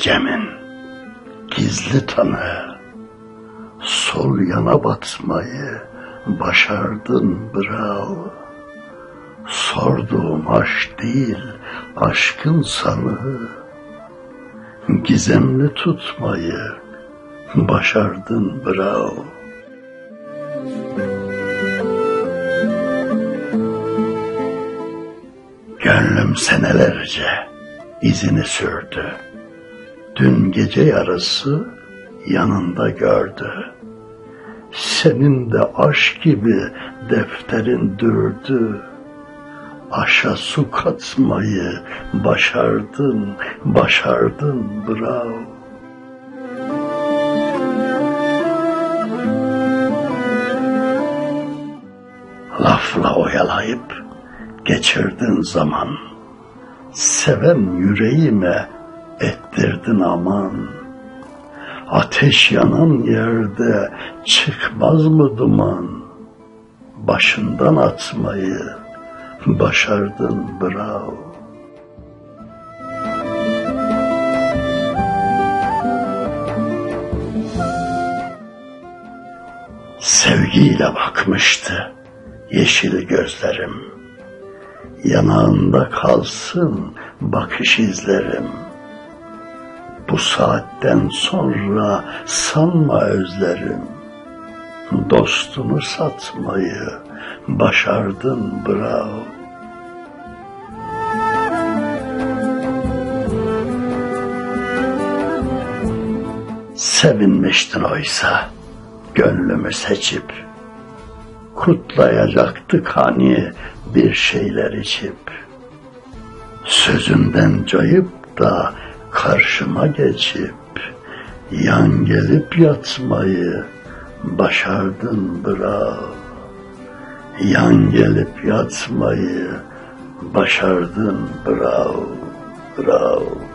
gecemin gizli tanı sol yana batmayı başardın bravo. Sorduğum aşk değil aşkın sanı gizemli tutmayı başardın bravo. Gönlüm senelerce izini sürdü. Dün gece yarısı yanında gördü. Senin de aşk gibi defterin dürdü. Aşa su katmayı başardın, başardın bravo. Lafla oyalayıp geçirdin zaman. Seven yüreğime ettirdin aman. Ateş yanan yerde çıkmaz mı duman? Başından atmayı başardın bravo. Sevgiyle bakmıştı yeşil gözlerim. Yanağında kalsın bakış izlerim. Bu saatten sonra sanma özlerim. Dostunu satmayı başardın bravo. Sevinmiştin oysa gönlümü seçip kutlayacaktık hani bir şeyler içip. Sözünden cayıp da karşıma geçip yan gelip yatmayı başardın bravo. Yan gelip yatmayı başardın bravo, bravo.